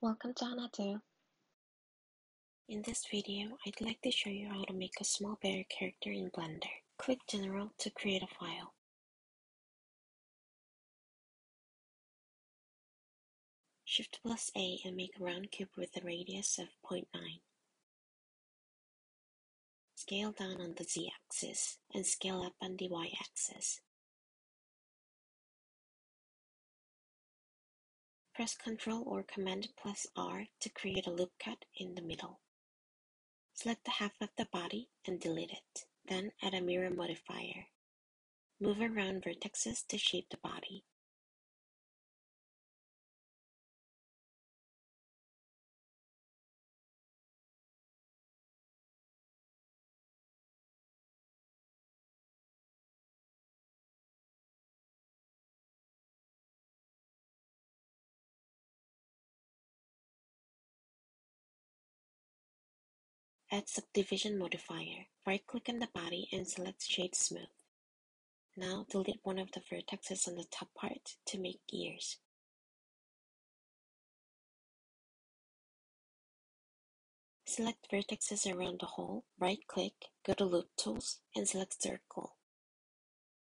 Welcome to Hanado. In this video, I'd like to show you how to make a small bear character in Blender. Click General to create a file. Shift plus A and make a round cube with a radius of 0.9. Scale down on the z-axis and scale up on the y-axis. Press Ctrl or Command plus R to create a loop cut in the middle. Select the half of the body and delete it. Then add a mirror modifier. Move around vertices to shape the body. Add Subdivision modifier. Right-click on the body and select Shade Smooth. Now delete one of the vertices on the top part to make ears. Select vertices around the hole, right-click, go to Loop Tools, and select Circle.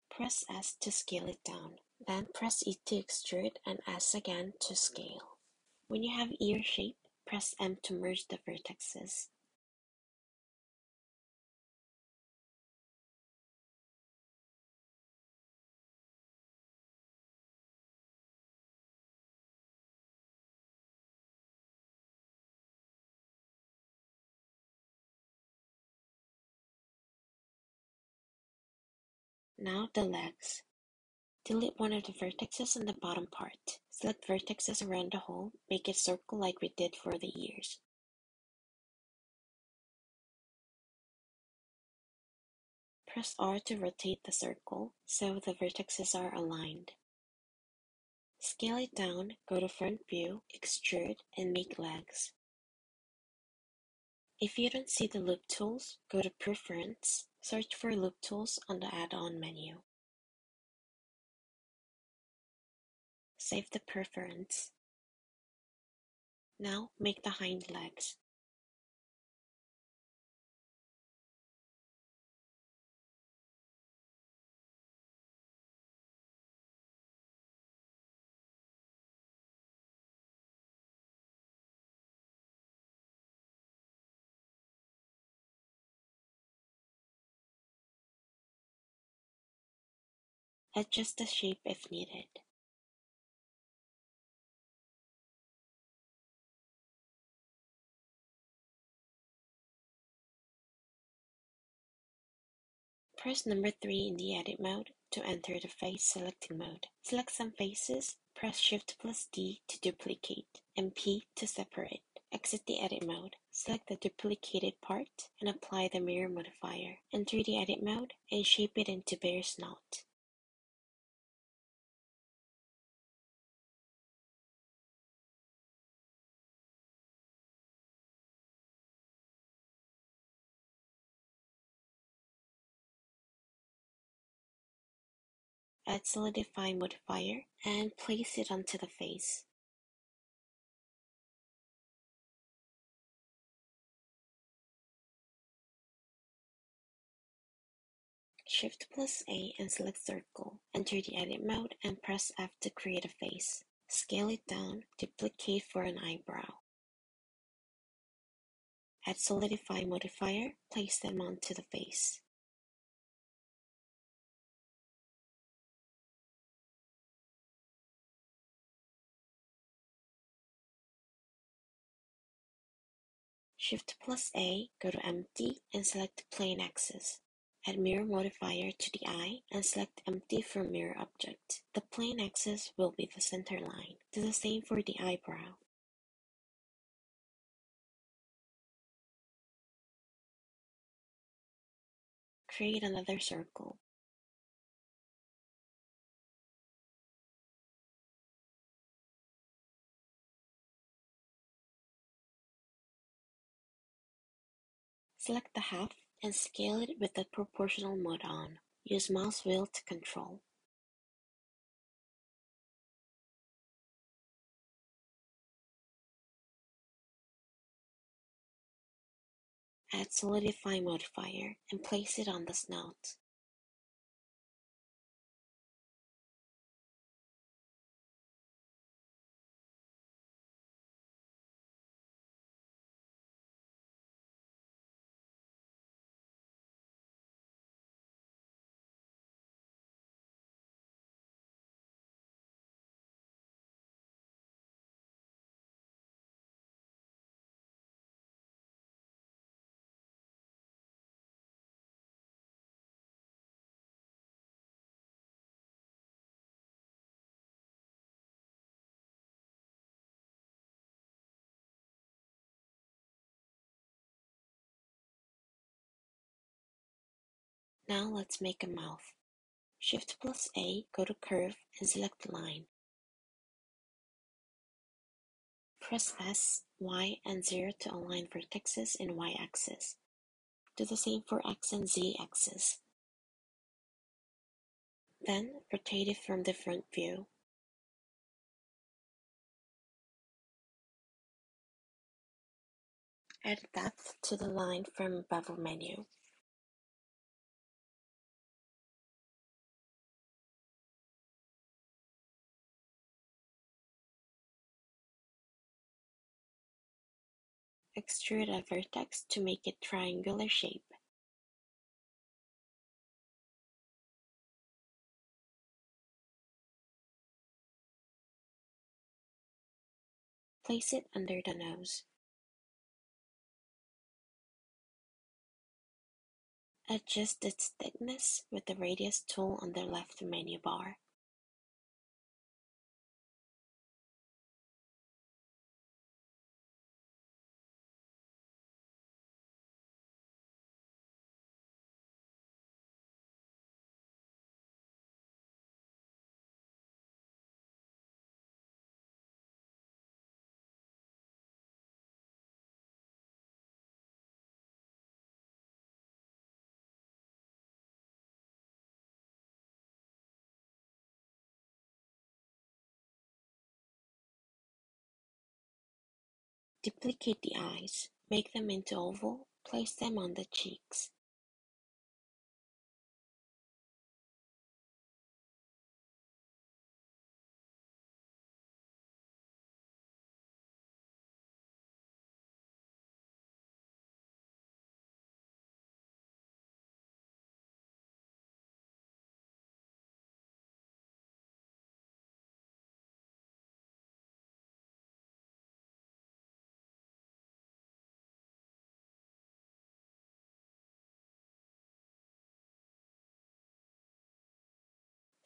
Press S to scale it down. Then press E to extrude and S again to scale. When you have ear shape, press M to merge the vertices. Now the legs. Delete one of the vertices on the bottom part. Select vertices around the hole, make it circle like we did for the ears. Press R to rotate the circle so the vertices are aligned. Scale it down, go to front view, extrude, and make legs. If you don't see the loop tools, go to Preference, search for loop tools on the add-on menu. Save the preference. Now make the hind legs. Adjust the shape if needed. Press number 3 in the edit mode to enter the face selecting mode. Select some faces, press Shift plus D to duplicate, and P to separate. Exit the edit mode. Select the duplicated part and apply the mirror modifier. Enter the edit mode and shape it into bear's snout. Add Solidify modifier and place it onto the face. Shift plus A and select circle. Enter the edit mode and press F to create a face. Scale it down, duplicate for an eyebrow. Add Solidify modifier, place them onto the face. Shift plus A, go to Empty and select Plain Axis. Add Mirror modifier to the eye and select Empty for Mirror Object. The plain axis will be the center line. Do the same for the eyebrow. Create another circle. Select the half and scale it with the proportional mode on. Use mouse wheel to control. Add solidify modifier and place it on the snout. Now let's make a mouth. Shift plus A, go to Curve and select Line. Press S, Y and 0 to align vertices in Y-axis. Do the same for X and Z axis. Then rotate it from the front view. Add depth to the line from Bevel menu. Extrude a vertex to make it triangular shape. Place it under the nose. Adjust its thickness with the radius tool on the left menu bar. Duplicate the eyes, make them into oval, place them on the cheeks.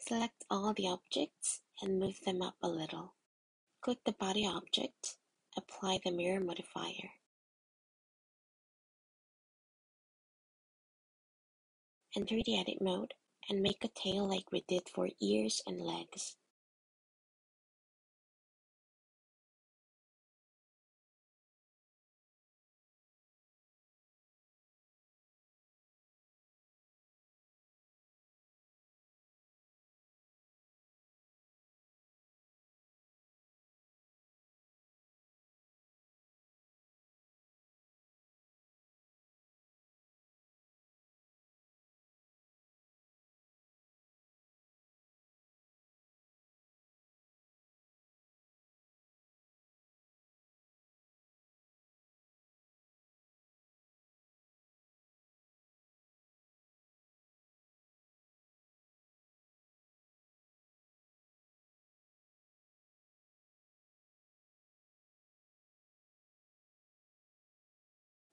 Select all the objects and move them up a little. Click the body object, apply the mirror modifier. Enter the edit mode and make a tail like we did for ears and legs.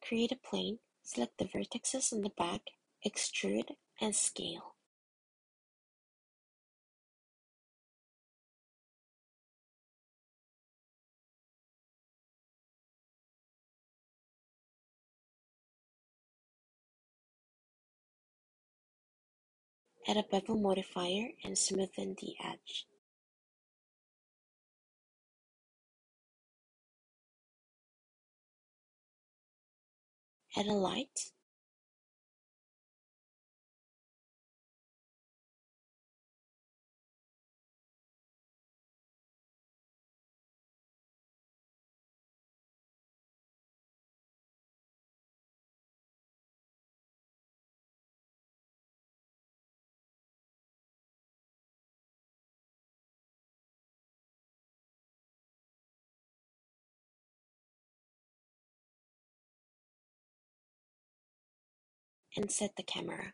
Create a plane, select the vertices on the back, extrude, and scale. Add a bevel modifier and smoothen the edge. Add a light and set the camera.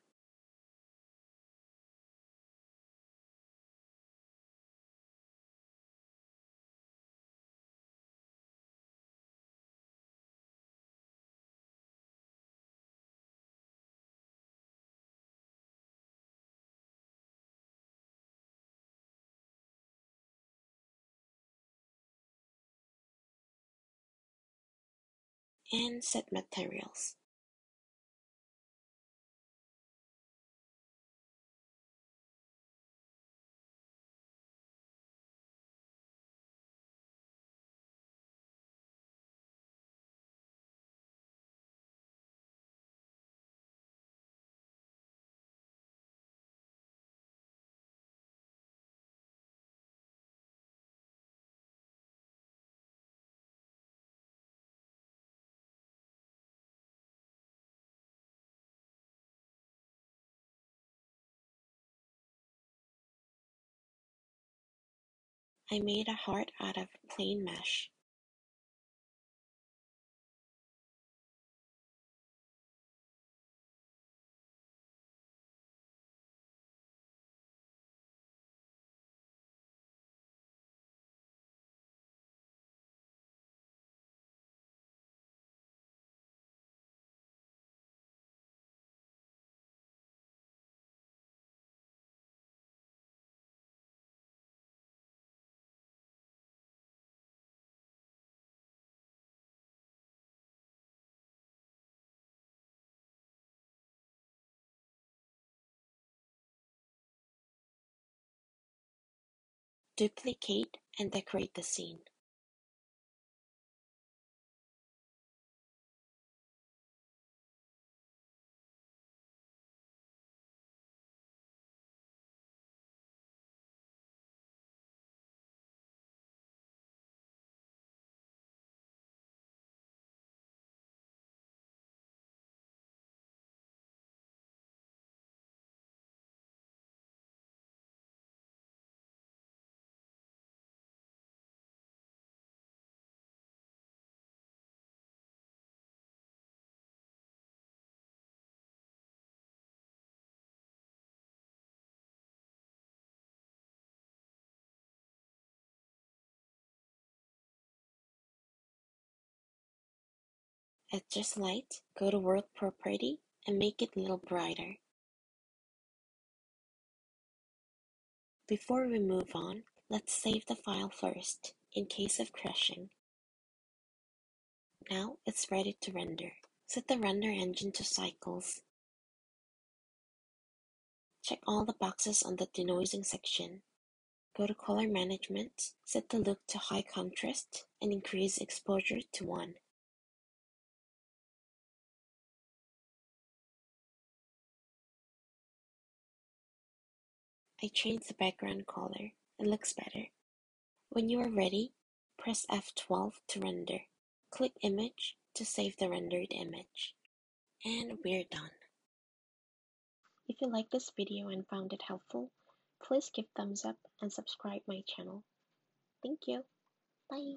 and set materials. I made a heart out of plane mesh. Duplicate and decorate the scene. Adjust light, go to World Property, and make it a little brighter. Before we move on, let's save the file first, in case of crashing. Now it's ready to render. Set the render engine to cycles. Check all the boxes on the denoising section. Go to Color Management, set the look to High Contrast, and increase exposure to 1. I changed the background color. It looks better. When you are ready, press F12 to render. Click Image to save the rendered image. And we're done. If you liked this video and found it helpful, please give thumbs up and subscribe my channel. Thank you. Bye.